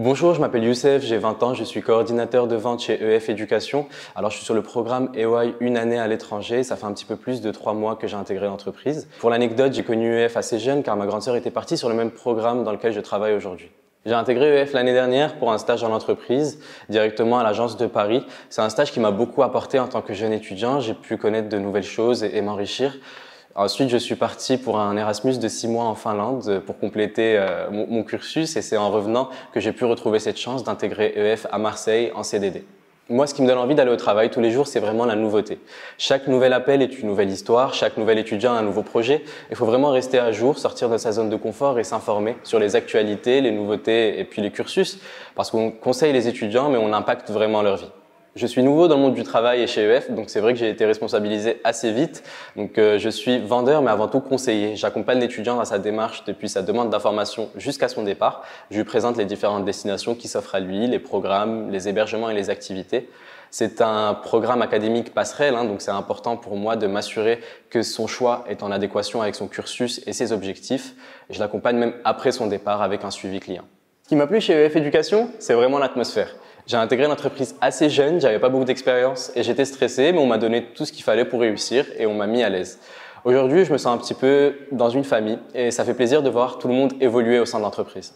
Bonjour, je m'appelle Youssef, j'ai 20 ans, je suis coordinateur de vente chez EF Éducation. Alors je suis sur le programme EY une année à l'étranger, ça fait un petit peu plus de trois mois que j'ai intégré l'entreprise. Pour l'anecdote, j'ai connu EF assez jeune car ma grande sœur était partie sur le même programme dans lequel je travaille aujourd'hui. J'ai intégré EF l'année dernière pour un stage en entreprise, directement à l'agence de Paris. C'est un stage qui m'a beaucoup apporté en tant que jeune étudiant. J'ai pu connaître de nouvelles choses et, m'enrichir. Ensuite, je suis parti pour un Erasmus de six mois en Finlande pour compléter euh, mon, mon cursus et c'est en revenant que j'ai pu retrouver cette chance d'intégrer EF à Marseille en CDD. Moi, ce qui me donne envie d'aller au travail tous les jours, c'est vraiment la nouveauté. Chaque nouvel appel est une nouvelle histoire, chaque nouvel étudiant a un nouveau projet. Il faut vraiment rester à jour, sortir de sa zone de confort et s'informer sur les actualités, les nouveautés et puis les cursus, parce qu'on conseille les étudiants, mais on impacte vraiment leur vie. Je suis nouveau dans le monde du travail et chez EF, donc c'est vrai que j'ai été responsabilisé assez vite. Donc euh, je suis vendeur, mais avant tout conseiller. J'accompagne l'étudiant dans sa démarche depuis sa demande d'information jusqu'à son départ. Je lui présente les différentes destinations qui s'offrent à lui, les programmes, les hébergements et les activités. C'est un programme académique passerelle, hein, donc c'est important pour moi de m'assurer que son choix est en adéquation avec son cursus et ses objectifs. Je l'accompagne même après son départ avec un suivi client. Ce qui m'a plu chez EF Éducation, c'est vraiment l'atmosphère. J'ai intégré une entreprise assez jeune, j'avais pas beaucoup d'expérience et j'étais stressé, mais on m'a donné tout ce qu'il fallait pour réussir et on m'a mis à l'aise. Aujourd'hui, je me sens un petit peu dans une famille et ça fait plaisir de voir tout le monde évoluer au sein de l'entreprise.